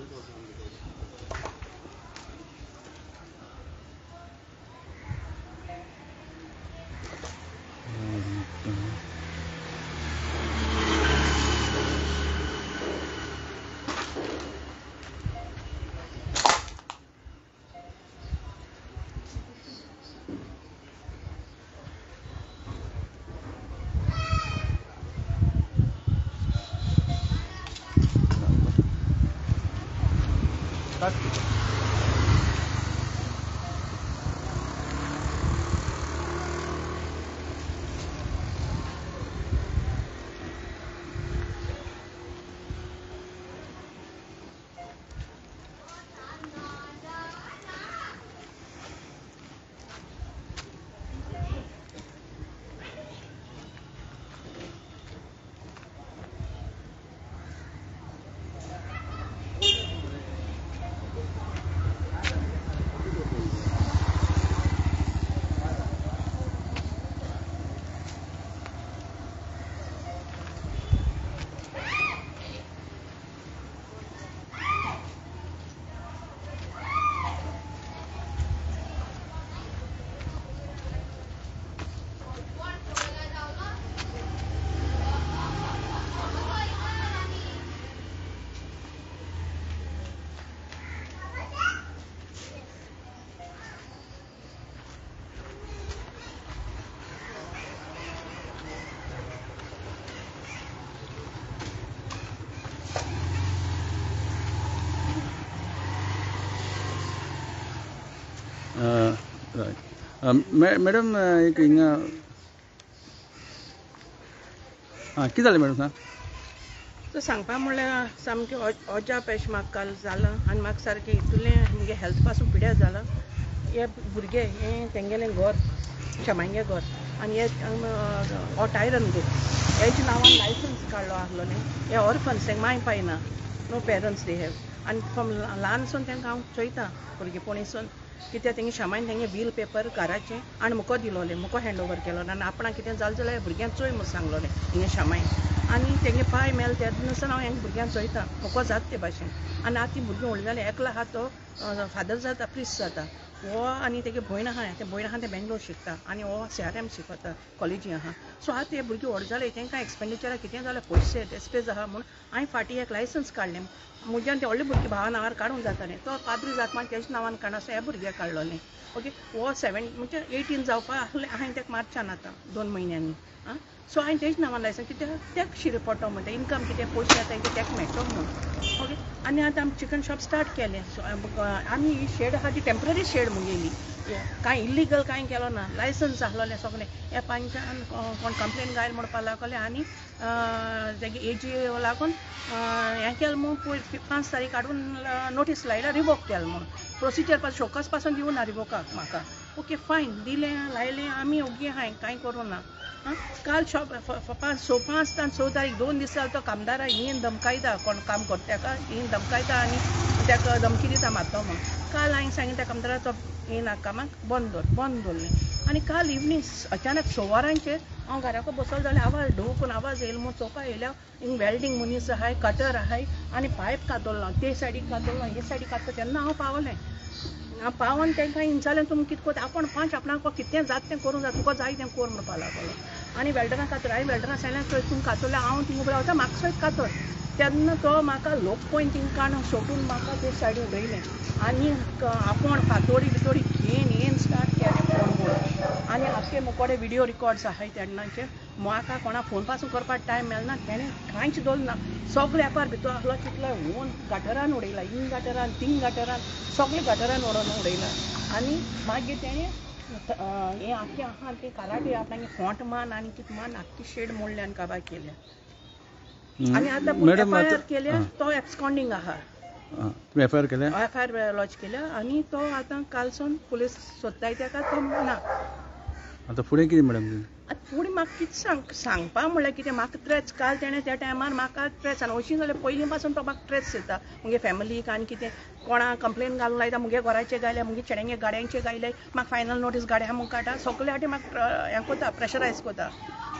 見てください。That's good. Madam um, uh, एक हिंगा आं कितें जालें मॅडम सांग सो सांगपा म्हणल्यार सामकें अजा पेश म्हाका काल जालां आनी म्हाका सारकें इतलें म्हगे हेल्थपासून पिड्यार जालां हे भुरगे हे तेंगेलें घर शेमांगे घर. आनी हे ऑटायरन गे हेच्या नांवान लायसन्स काडलो आसलो न्ही. हे ऑर्फन्स तेंक मांय पायना. नो पेरंट्स दे हॅव आनी फ्रॉम ल्हानसून तेंकां हांव चोयतां भुरगेपणीसून कित्याक तेंगे शामायन तेंगे बील पेपर काराचें आनी मुको दिलोलें मुको हँड ओवर केलो. आनी आपणाक कितें जालें जाल्यार भुरग्यांक चोय म्हूण सांगलोलें हिंगे शामायन आनी तेंगे पांय मेल तेन्नासान हांव हेंगे भुरग्यांक चोयतां मुको जाता ते भाशेन आनी आतां तीं भुरगीं व्हडलीं जालीं एकलो आहा तो फादर जाता प्रिस्ट जाता हो आनी तेगे भयण आहा ते भयण आहा ते बेंगलोर शिकता. आनी हो सी आर एम शिकता कॉलेजी आहा सो आतां ते भुरगीं व्हड जाले तेंकां एक्सपेंडिचर कितें जालें पयशे एस्पेज आहा म्हूण हांवें फाटीं एक लायसन्स काडलें म्हज्यान ते व्हडले भुरगे भावा नांवार काडूंक जातालें. तो पाद्री जाता मागीर तेज्या नांवान काडना सो ह्या भुरग्याक काडलोलें ओके हो वो सेवन म्हणजे एटीन जावपा आसलें. हांवें तेका मार्चान आतां दोन म्हयन्यांनी आं सो हांवें तेज नांवान लायसन कित्याक तेक शिरे पडटो हो म्हणटा? इनकम कितें पयशे येता ते तेका मेळटो म्हणून. ओके? आनी आतां आमी चिकन शॉप स्टार्ट केलें. सो आमी ही शेड आहा ती टेंपररी शेड मुगेली कांय इल्लिगल कांय केलो ना लायसन्स आसलोलें सगलें हे पंचान कोण कंप्लेन गायल म्हणपा लागले आनी तेगे एजी लागून हें केलें म्हूण पयर पांच तारीख काडून नोटीस लायल्या रिवोक केलें म्हूण प्रोसिजरपासून शोकसपासून दिवं ना रिवोकाक म्हाका ओके फायन दिलें लायलें आमी ओगी हाय कांय करूं ना काल शॉप पप्पा स पांच सो स तारीख दोन दीस जाले तो कामदारा येन धमकायता कोण काम करता तेका हिंग धमकायता आनी तेका धमकी दिता मारतो म्हण काल हांवें सांगितलें त्या कामदारा तो येना कामाक बंद दवर बंद दवरलें आनी काल इवनींग अचानक स वरांचेर हांव घराको बसलो जाल्यार आवाज ढोकून आवाज येयलो म्हूण चोपा येयल्या हिंग वेल्डींग मनीस आहाय कटर आहाय आनी पायप कातरलो ते सायडीक कातरलो हे सायडीक कातलो तेन्ना हांव पावलें पावन तांकां विचारलें तुमी कितें कोता आपूण पांच आपणाक कितें जाता तें करूंक जाय तुका जाय तें कर म्हणपाक लागलो. आनी वेल्डरां कातर हांवें वेल्डरां सांगलें थंय तुमी कातरलें हांव थिंगा उबो रावता म्हाका सयत कातर. तेन्ना तो म्हाका लोक पॉयंट थिंग सोडून म्हाका ते सायडीन उडयलें आनी आपूण फातोडी बितोडी घेन येन स्टार्ट करून आनी आख्खे मुकोडे व्हिडियो रिकॉर्ड्स आहाय तेन्नाचे म्हाका कोणा फोनपासून करपाक टायम मेळना तेणें कांयच दवरलें ना सगळे एपार भितर आसलो तितलो हुंवन गटरान उडयला हिंग गटरान तींग गटरान सगळे गटरान उडोवन उडयला आनी मागीर तेणें हें आख्खें आहा तें काराटे आपणागे फोंट मान आनी कितें मान आख्खी शेड मोडले आनी काबार केल्या आनी आतां केल्या तो एब्सकॉंडींग आहा एफ आय आर केल्या? एफ आय आर लॉज केल्या आनी तो आतां कालसून पुलीस सोदताय तेका तो ना आतां फुडें कितें मॅडम फुडें म्हाका कितें सांग सांगपा म्हणल्यार कितें म्हाका ट्रेस काल तेणें त्या टायमार म्हाका ट्रेस आनी अशीं जाल्यार पयलीं पासून तो म्हाका ट्रेस येता. मुगे फॅमिलीक आनी कितें कोणा कंप्लेन घालूंक लायता मुगे घराचे गायले मुगे चेड्यांगे गाड्यांचे गायले म्हाका फायनल नोटीस गाड्या म्हूण काडटा सगळे फाटी म्हाका हें कोता प्रेशरायज कोता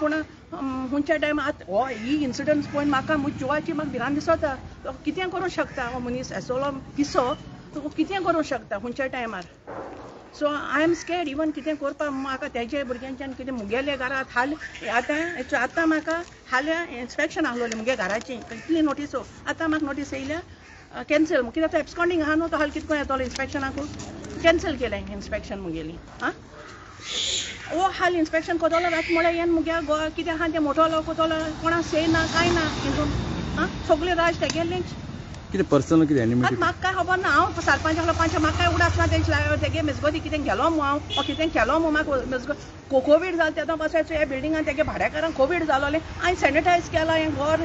पूण खंयच्या टायमार आतां हो ही इन्सिडंट पळोवन म्हाका म्हज्या जिवाची म्हाका भिरांत दिसता. तो कितें करूंक शकता? हो मनीस एसोलो पिसो तो कितें करूंक शकता खंयच्या टायमार so I am scared even कितें करपाक म्हाका तेजे भुरग्यांच्यान कितें मुगेले घरात हाल आतां आतां म्हाका हाल्या इन्स्पेक्शन आहलोलें मुगे घराची. कितली नोटीसो हो. आतां म्हाका नोटीस येयल्या कॅन्सल कित्याक तो एब्सकॉंडींग आहा न्हू तो हाल कितको येतलो इन्स्पेक्शनाकू कॅन्सल केलें इन्स्पेक्शन मुगेली. आं ओ हाल इन्स्पेक्शन कोतलो रात म्हळ्यार येन मुगे गो कितें आहा तें मोटोलो कोतलो कोणा से ना कांय ना हितून. आं सगळे राज तेगेलें कितें पर्सनल कितें आतां म्हाका काय खबर ना? हांव सरपंचा लोकांचे म्हाका काय उडास ना तेंचे तेगे मेजगोती कितें गेलो मू हांव ओ कितें केलो मू म्हाका मेजगो कोवीड जालो तेदो पासून हे बिल्डिंगान तेगे भाड्याकारांक कोवीड जालोलें हांवें सॅनिटायज केलां हें घर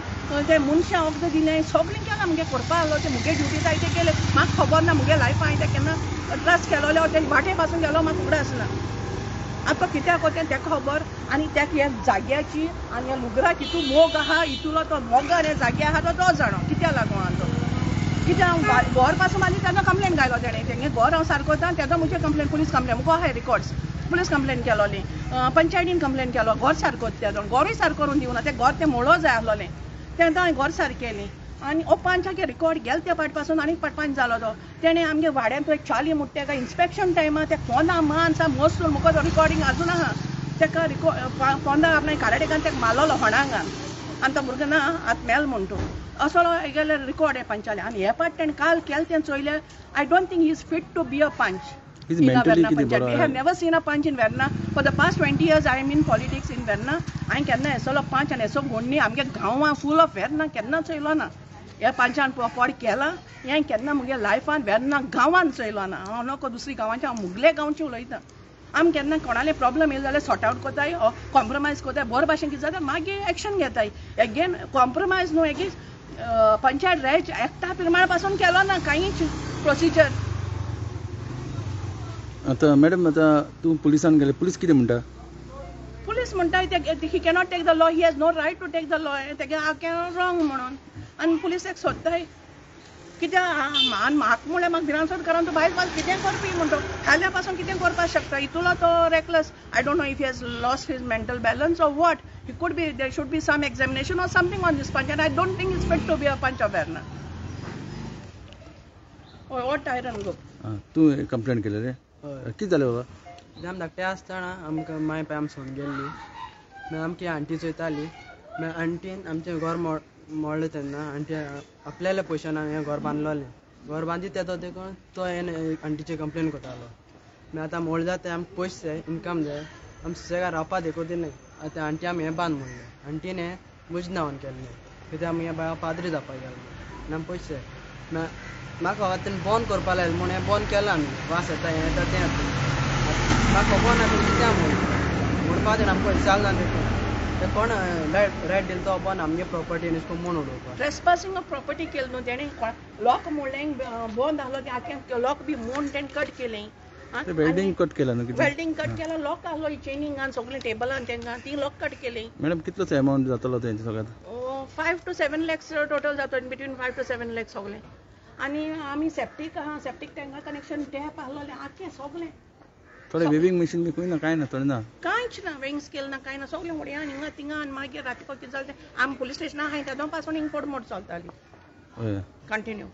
ते मनशां वखद दिलें सगळें केलां मुगे करपा आहलो ते मुगे ड्युटी जाय ते केले. म्हाका खबर ना मुगे लायफान हांवें ते केन्ना ट्रस्ट केलोलें हांव ते वाटे पासून गेलो म्हाका उडास ना. आतां कित्याक कोतें तेका खबर आनी तेका ह्या जाग्याची आनी ह्या लुगरा हितू मोग आहा हितूलो तो मोगार हे जागे आहा तो तो जाणो. कित्याक लागून आहा तो? कित्याक हांव घरपासून मागीर तेन्ना कंप्लेन घालो तेणें तेंगे घर हांव सारको करता तेदो म्हजे कंप्लेन पुलीस कंप्लेन मुगो आहाय रिकॉर्ड्स पुलीस कंप्लेन केलोली. पंचायतीन कंप्लेन केलो. घर सारको तेदो घरूय सारको करून दिवना तें घर तें मोळो जाय आसलोलें तेन्ना हांवें घर सारकेलें आनी हो रिकॉर्ड गेल त्या पाटपासून आनीक पाट जालो तो तेणें आमगे वाड्यान थंय चाली म्हुट तेका इन्स्पेक्शन टायमार ते पोंदा मानसा सा मोस्तूर मुको तो रिकॉर्डींग आजून आहा तेका रिकॉ पोंदा आपणें काराटेकान तेका मारलोलो होणांगान आनी तो भुरगो ना आतां मेल म्हूण तूं असो गेले रिकॉर्ड हे पंचाले. आनी हे पाट तेणें काल केलें तें चोयलें. I don't think he is fit to be a panch He's in mentally Verna. बरो We have never seen a punch in Verna. For the past 20 years, I am in politics in Verna. हांवें केन्ना येसलो पंच आनी येसो घोडणी आमगे गांवां फूल of Verna. केन्ना चोयलो ना. ह्या पंचान पॉड केला. हें केन्ना मुगे लायफान वेर्ना गांवान चोयलो ना. हांव नको दुसरी गांवांचे हांव मुगले गांवचे उलयतां. आमी केन्ना कोणाले प्रॉब्लम येयलो जाल्यार सॉर्ट आवट कोताय कॉम्प्रोमायज कोताय. बरो भाशेन कितें जाता मागीर एक्शन घेताय. एगेन कॉम्प्रोमायज न्हू एगेन पंचायत राज एक्टा प्रमाणपासून केलो ना कांयच प्रोसिजर आतां मॅडम आतां तूं पुलिसान गेले पुलीस कितें म्हणटा पुलीस म्हणटाय ते he cannot take the law he has no right to take the law तेगे हांव रॉंग म्हणून. आनी पुलीस एक सोदताय कित्याक म्हाका म्हळ्यार म्हाका भिरांत कारण तूं भायर पास कितें करपी म्हणटो हाल्या पासून कितें करपाक शकता? हितूलो तो reckless I don't know if he has lost his mental balance or what he could be there should be some examination or something on this panch I don't think is fit to be a panch of Verna what iron group आं तूं complaint केलें रे? हय. कितें जालें बाबा? Exam धाकटे आसतना आमकां माय पाय आम सोन गेल्ली मागीर आमची आंटी चोयताली. मागीर आंटीन आमचें घर मोड मोडलें तेन्ना आंटी आपल्याल्या पयशान हांवें घर बांदलोलें घर बांदीत येतो देखून तो येन आंटीचेर कंप्लेन करतालो मागीर आतां मोड जाता ते आमकां पयशे जाय इन्कम जाय आम सुसेगाद रावपा देखून दिनाय आतां आंटी आमी हें। बांद म्हणलें आंटीन हें म्हज्या नांवान केल्लें कित्याक आमी हें। बाबा पाद्री जावपाक गेले आनी आमी पयशे म्हाका आतां बंद करपा लायलें म्हूण हें? बंद केलां आमी वास येता हें। येता तें येता म्हाका खबर ना तूं कित्याक म्हणून म्हणपा जाय आमकां विचार ना देखून ते कोण रेड रेड दिल तो पण आमगे प्रॉपर्टी न्ही म्हूण उडोवपा ट्रेसपासिंग प्रॉपर्टी केलं न्हू तेणें लॉक मोडलें बंद आहलो ते आख्या लॉक बी मोड तेणें कट केलें। वेल्डिंग कट केला न्हू वेल्डिंग कट केला लॉक आहलो चेनिंगान सगळें टेबलान तेंगा ती लॉक कट केली. मॅडम कितलोच एमावंट जातलो तेंचे सगळ्यात? Five two seven lakhs total जातो between five two seven lakhs सगळें. आनी आमी सेप्टीक आहा सेप्टीक टँका कनेक्शन टॅप आहलोलें आख्खें सगळें. थोडे वेविंग मशीन बी खंय ना कांय ना थोडे ना. कांयच ना वेंग स्केल ना कांय ना सगळें उडया हिंगा तिंगा आनी मागीर रातीको कितें जालें आमी पुलीस स्टेशना आहाय तेदो पासून हिंग फोड मोड चलताली हय. कंटिन्यू